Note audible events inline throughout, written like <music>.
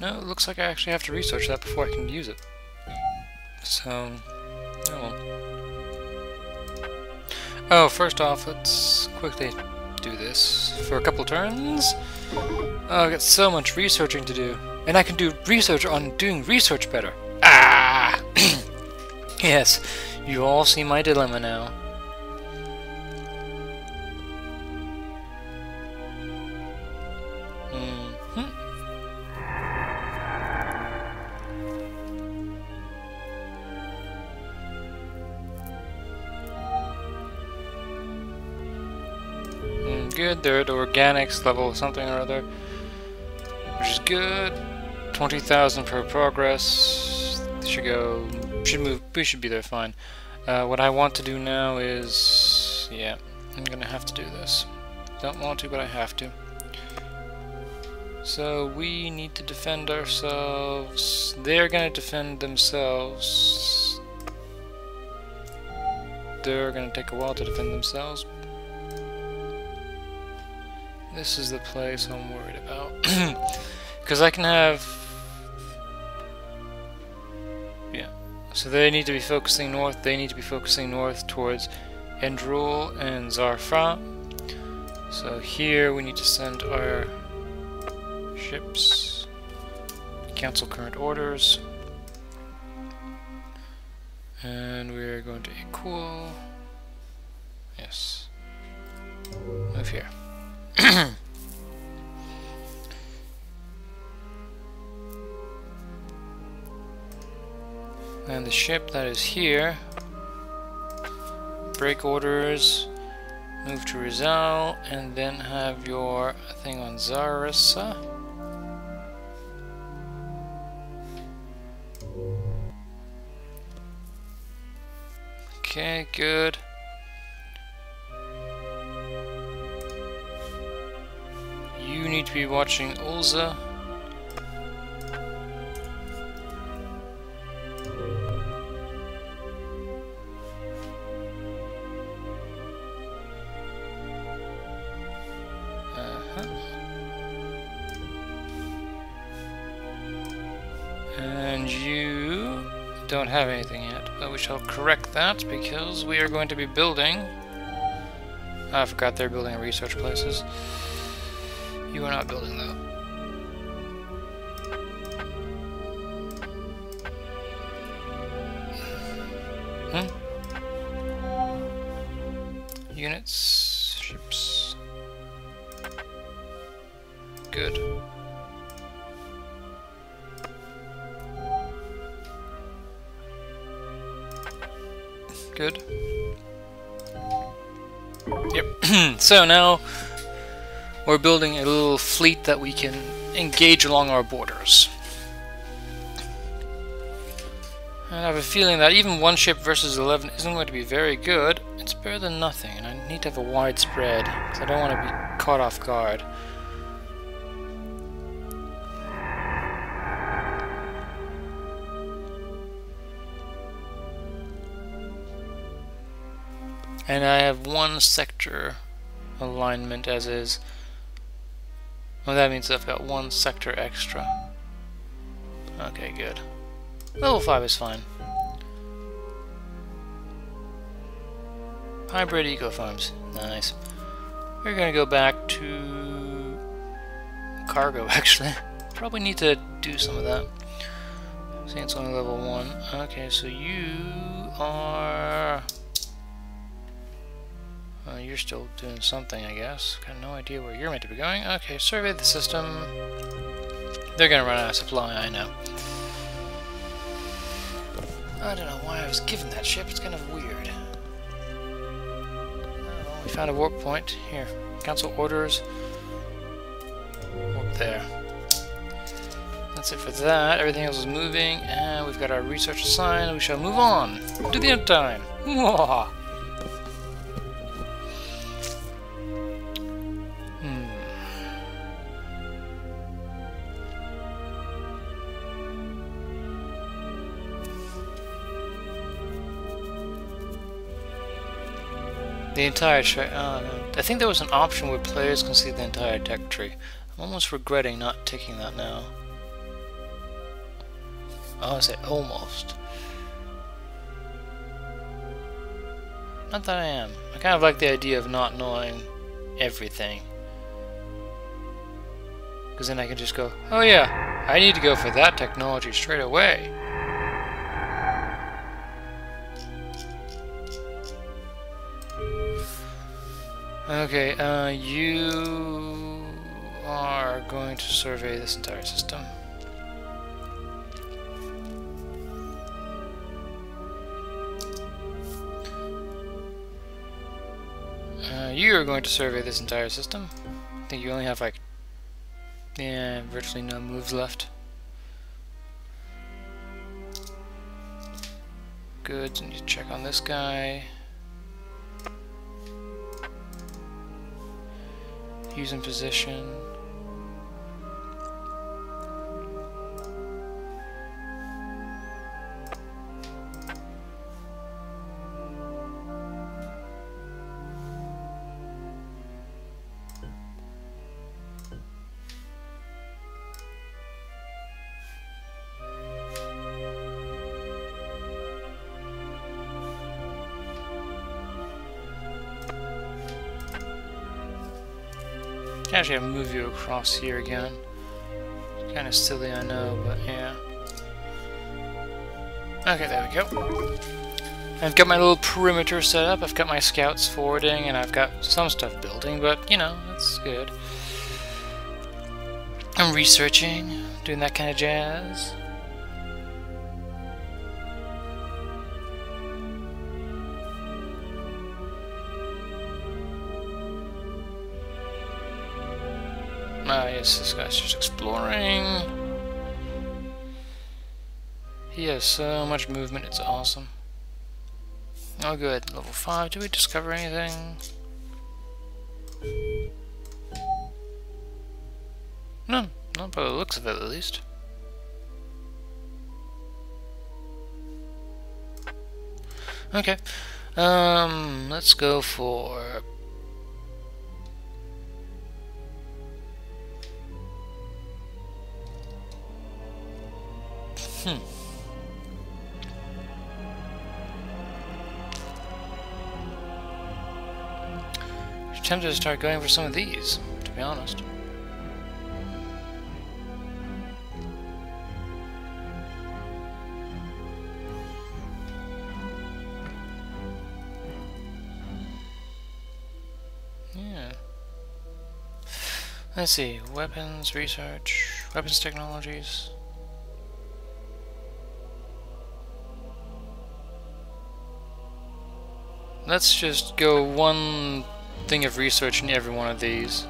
No, it looks like I actually have to research that before I can use it. So, oh well. Oh, first off, let's quickly do this for a couple turns. Oh, I've got so much researching to do. And I can do research on doing research better. Ah! <coughs> yes, you all see my dilemma now. Good, they're at organics level something or other. Which is good. 20,000 per progress. Should go. Should move. We should be there fine. Uh, what I want to do now is. Yeah, I'm gonna have to do this. Don't want to, but I have to. So we need to defend ourselves. They're gonna defend themselves. They're gonna take a while to defend themselves. This is the place I'm worried about. <clears throat> Because I can have... Yeah. So they need to be focusing north. They need to be focusing north towards Endrul and Zarfa. So here we need to send our ships. Cancel current orders. And we're going to equal... Yes. Move here. <clears throat> and the ship that is here break orders move to Rizal and then have your thing on Zarissa. Okay good be watching Ulza Uh-huh. And you don't have anything yet, but we shall correct that because we are going to be building. I forgot they're building research places. You are not building though. Hmm? Units, ships. Good. Good. Yep. <clears throat> so now we're building a little fleet that we can engage along our borders. And I have a feeling that even one ship versus 11 isn't going to be very good. It's better than nothing, and I need to have a wide spread, because I don't want to be caught off guard. And I have one sector alignment as is. Well, that means I've got one sector extra. Okay, good. Level 5 is fine. Hybrid eco farms. Nice. We're gonna go back to cargo, <laughs> actually. Probably need to do some of that. See, it's only level 1. Okay, so you are... Well, you're still doing something, I guess. Got no idea where you're meant to be going. Okay, survey the system. They're gonna run out of supply, I know. I don't know why I was given that ship. It's kind of weird. Oh, we found a warp point. Here. Council orders. Warp there. That's it for that. Everything else is moving. And we've got our research assigned. We shall move on to the end time. The entire tree. Oh. Uh, I think there was an option where players can see the entire tech tree. I'm almost regretting not taking that now. Oh, I say almost. Not that I am. I kind of like the idea of not knowing everything. Because then I can just go, oh yeah, I need to go for that technology straight away. Okay, uh, you are going to survey this entire system. Uh, you are going to survey this entire system. I think you only have like, yeah, virtually no moves left. Good, and you check on this guy. Using position. Actually, move you across here again. Kind of silly, I know, but yeah. Okay, there we go. I've got my little perimeter set up, I've got my scouts forwarding, and I've got some stuff building, but, you know, that's good. I'm researching, doing that kind of jazz. Ah, yes, this guy's just exploring. He has so much movement, it's awesome. Oh good, level 5, did we discover anything? No, not by the looks of it at least. Okay, um, let's go for Hmm. I'm tempted to start going for some of these, to be honest. Yeah. Let's see, weapons, research, weapons technologies. Let's just go one thing of research in every one of these.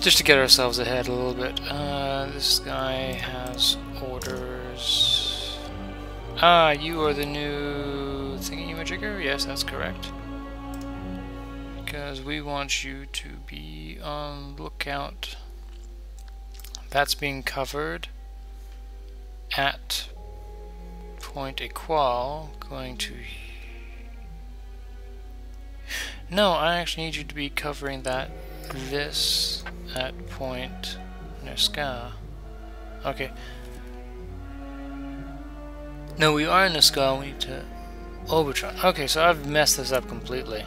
Just to get ourselves ahead a little bit. Uh, this guy has orders. Ah, you are the new thingy-majigger? Yes, that's correct. Because we want you to be on lookout. That's being covered at point equal, going to no, I actually need you to be covering that this at point Nerska. Okay. No, we are in Nerska, we need to Obertron. Okay, so I've messed this up completely.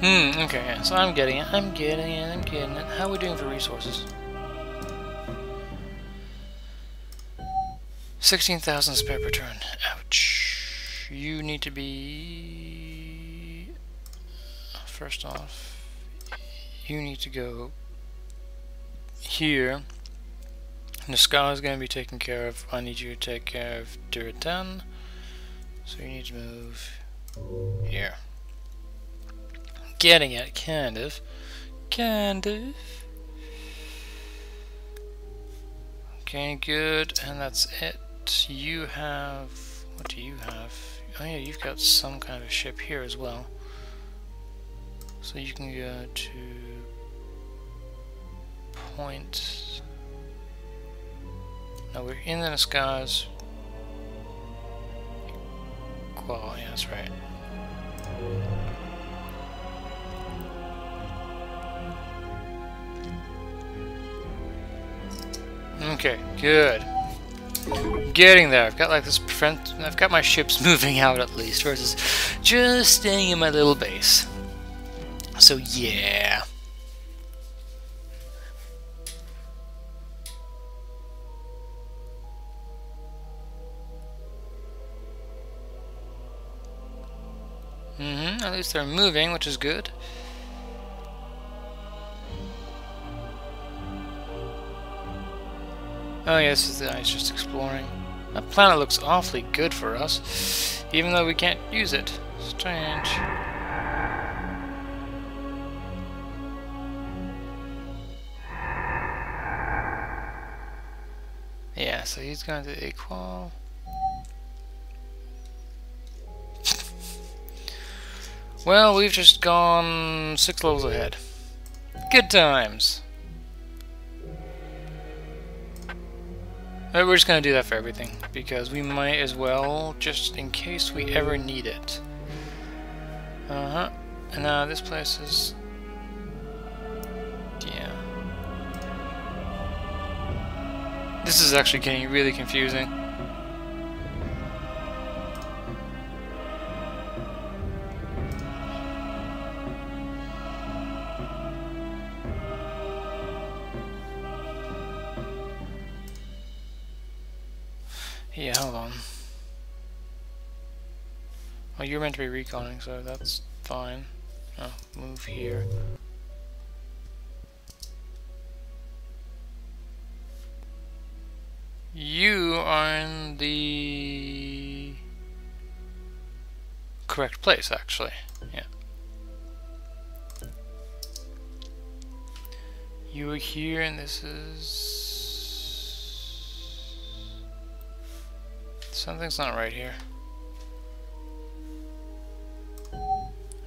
Hmm, okay, so I'm getting it, I'm getting it, I'm getting it. How are we doing for resources? 16,000 spare per turn. Ouch. You need to be... First off, you need to go here. Sky is going to be taken care of. I need you to take care of Duradan. So you need to move here getting it, kind of. Kind of. Okay, good, and that's it. You have... what do you have? Oh yeah, you've got some kind of ship here as well. So you can go to... point... Now we're in the skies. Equal, yeah, that's right. Okay, good. Getting there. I've got like this prevent. I've got my ships <laughs> moving out at least, versus just staying in my little base. So yeah. Mm-hmm, at least they're moving, which is good. Oh yes, this is the ice just exploring. That planet looks awfully good for us, even though we can't use it. Strange. Yeah, so he's going to equal. Well, we've just gone six levels ahead. Good times. We're just going to do that for everything, because we might as well, just in case we ever need it. Uh-huh. And now uh, this place is... Yeah. This is actually getting really confusing. Yeah, hold on. Oh, you're meant to be reconning, so that's fine. Oh, move here. You are in the correct place, actually. Yeah. You are here, and this is Something's not right here.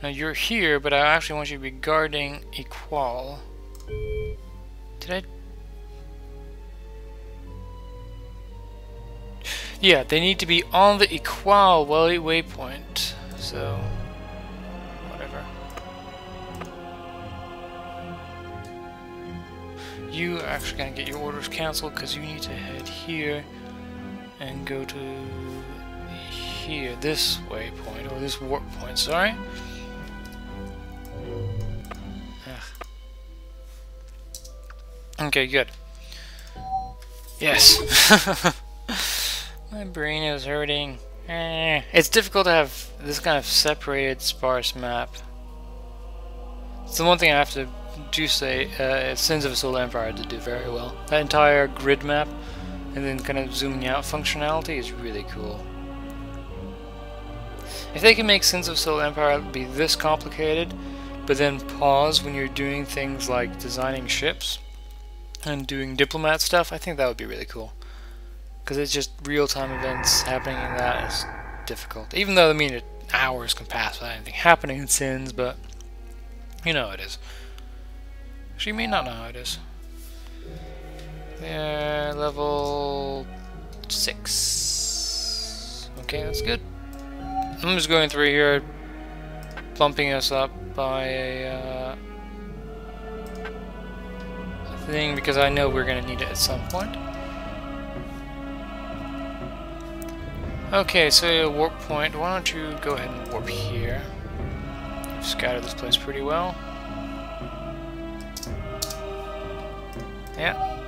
Now you're here, but I actually want you to be guarding Equal. Did I... Yeah, they need to be on the Equal waypoint. So... Whatever. You are actually to get your orders cancelled because you need to head here and go to here, this waypoint, or this warp point, sorry. Ugh. Okay, good. Yes. <laughs> My brain is hurting. Eh. It's difficult to have this kind of separated, sparse map. It's the one thing I have to do say, uh, Sins of a Solar Empire did do very well. That entire grid map and then kind of zooming out functionality is really cool. If they can make Sins of Solar Empire be this complicated, but then pause when you're doing things like designing ships and doing diplomat stuff, I think that would be really cool. Because it's just real-time events happening in that is difficult. Even though, I mean, it, hours can pass without anything <laughs> happening in Sins, but you know how it is. She may not know how it is. Yeah, level 6. Okay, that's good. I'm just going through here, bumping us up by a, uh, thing because I know we're going to need it at some point. Okay, so warp point. Why don't you go ahead and warp here? You've scattered this place pretty well. Yeah,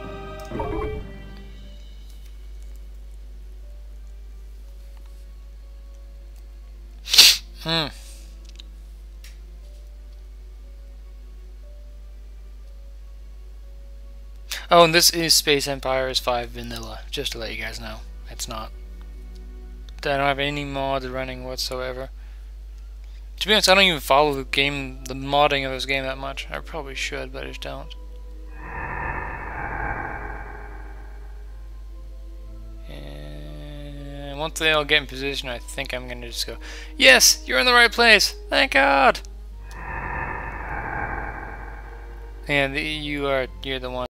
Hmm. Oh, and this is Space Empires 5 Vanilla, just to let you guys know. It's not. I don't have any mods running whatsoever. To be honest, I don't even follow the game, the modding of this game that much. I probably should, but I just don't. And once they all get in position, I think I'm going to just go, Yes, you're in the right place. Thank God. And you are, you're the one.